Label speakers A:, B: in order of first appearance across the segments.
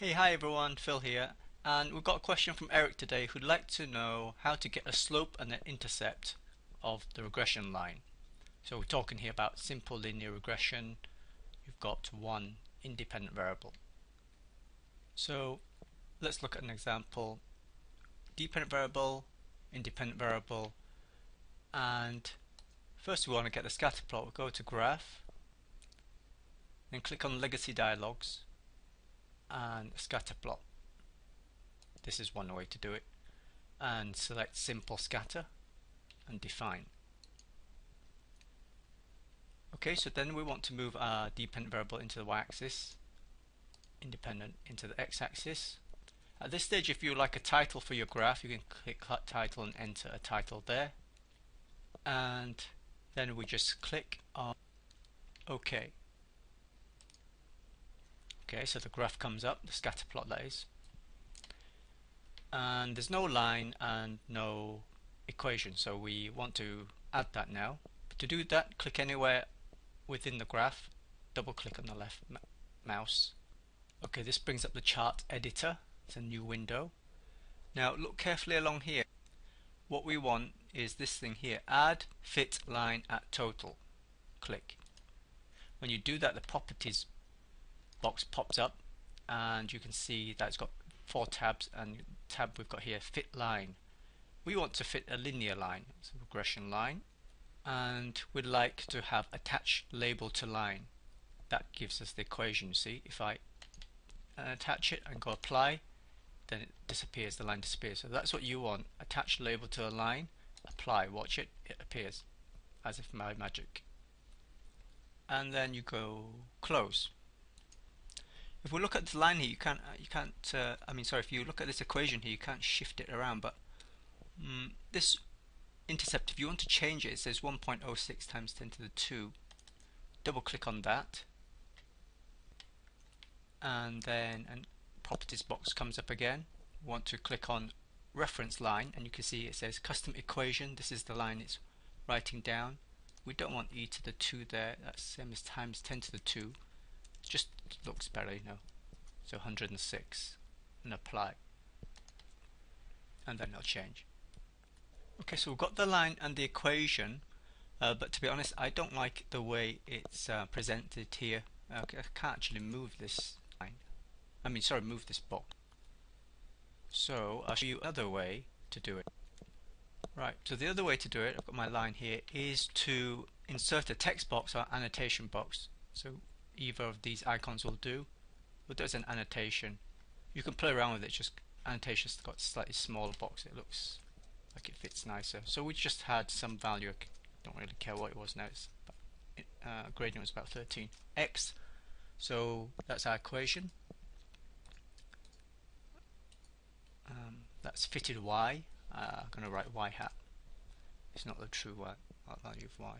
A: Hey, hi everyone, Phil here, and we've got a question from Eric today who'd like to know how to get a slope and an intercept of the regression line. So we're talking here about simple linear regression. You've got one independent variable. So let's look at an example. Dependent variable, independent variable, and first we want to get the scatter plot. We'll go to graph, then click on legacy dialogues and scatter plot. This is one way to do it. And select simple scatter and define. Okay, so then we want to move our dependent variable into the y-axis, independent into the x-axis. At this stage, if you like a title for your graph, you can click title and enter a title there. And then we just click on OK. Okay, so the graph comes up, the scatter plot lays. And there's no line and no equation, so we want to add that now. But to do that, click anywhere within the graph, double click on the left mouse. Okay, this brings up the chart editor. It's a new window. Now look carefully along here. What we want is this thing here, add fit line at total. Click. When you do that, the properties box pops up and you can see that it's got four tabs and tab we've got here fit line. We want to fit a linear line a regression line and we'd like to have attach label to line. That gives us the equation you see? If I uh, attach it and go apply then it disappears the line disappears. So that's what you want attach label to a line apply watch it it appears as if by magic. And then you go close if we look at the line here, you can't, uh, you can't. Uh, I mean, sorry. If you look at this equation here, you can't shift it around. But um, this intercept, if you want to change it, it says 1.06 times 10 to the 2. Double click on that, and then a properties box comes up again. Want to click on reference line, and you can see it says custom equation. This is the line it's writing down. We don't want e to the 2 there. That's same as times 10 to the 2 just looks better, you know. So 106 and apply. And then it'll change. Okay, so we've got the line and the equation, uh, but to be honest, I don't like the way it's uh, presented here. Okay, I can't actually move this line. I mean, sorry, move this box. So I'll show you other way to do it. Right, so the other way to do it, I've got my line here, is to insert a text box or annotation box. So either of these icons will do. But there's an annotation. You can play around with it, just annotation's got slightly smaller box. It looks like it fits nicer. So we just had some value. I don't really care what it was now. It's uh, gradient was about 13. X. So that's our equation. Um, that's fitted Y. Uh, I'm going to write Y hat. It's not the true y, value of Y.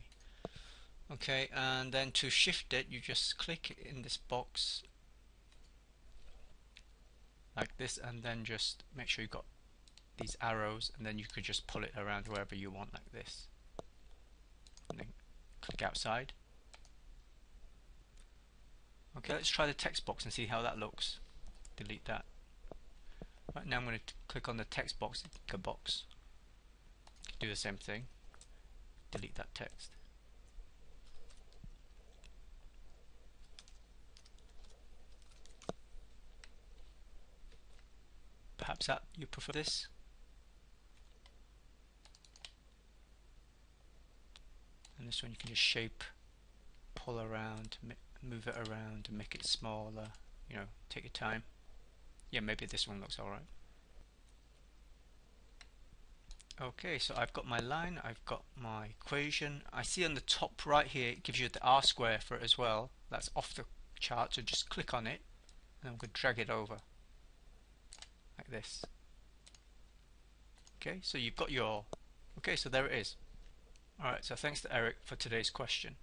A: Okay, and then to shift it, you just click in this box like this, and then just make sure you've got these arrows, and then you could just pull it around wherever you want like this. And then click outside. Okay, let's try the text box and see how that looks. Delete that. Right now I'm going to click on the text box, the box. Do the same thing. Delete that text. Perhaps that you prefer this. And this one you can just shape pull around move it around and make it smaller you know take your time. Yeah maybe this one looks alright okay so I've got my line I've got my equation. I see on the top right here it gives you the R square for it as well. That's off the chart so just click on it and I'm going to drag it over like this. Okay so you've got your okay so there it is. Alright so thanks to Eric for today's question